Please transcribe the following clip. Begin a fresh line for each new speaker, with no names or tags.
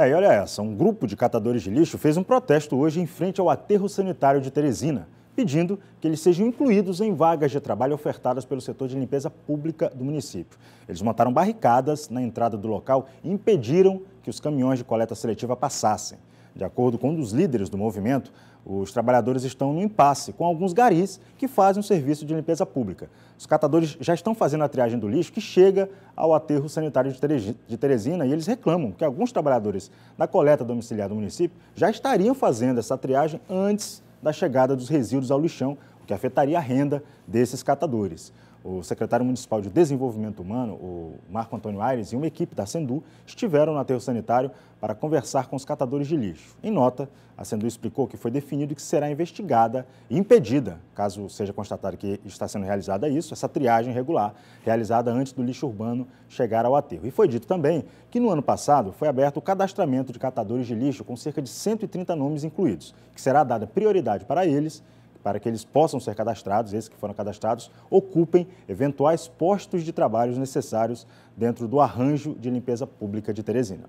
É, e olha essa, um grupo de catadores de lixo fez um protesto hoje em frente ao aterro sanitário de Teresina, pedindo que eles sejam incluídos em vagas de trabalho ofertadas pelo setor de limpeza pública do município. Eles montaram barricadas na entrada do local e impediram que os caminhões de coleta seletiva passassem. De acordo com um dos líderes do movimento, os trabalhadores estão no impasse com alguns garis que fazem o serviço de limpeza pública. Os catadores já estão fazendo a triagem do lixo que chega ao aterro sanitário de Teresina e eles reclamam que alguns trabalhadores da coleta domiciliar do município já estariam fazendo essa triagem antes da chegada dos resíduos ao lixão, que afetaria a renda desses catadores. O secretário municipal de Desenvolvimento Humano, o Marco Antônio Aires, e uma equipe da Sendu estiveram no aterro sanitário para conversar com os catadores de lixo. Em nota, a Sendu explicou que foi definido que será investigada e impedida, caso seja constatado que está sendo realizada isso, essa triagem regular realizada antes do lixo urbano chegar ao aterro. E foi dito também que no ano passado foi aberto o cadastramento de catadores de lixo com cerca de 130 nomes incluídos, que será dada prioridade para eles para que eles possam ser cadastrados, esses que foram cadastrados, ocupem eventuais postos de trabalho necessários dentro do arranjo de limpeza pública de Teresina.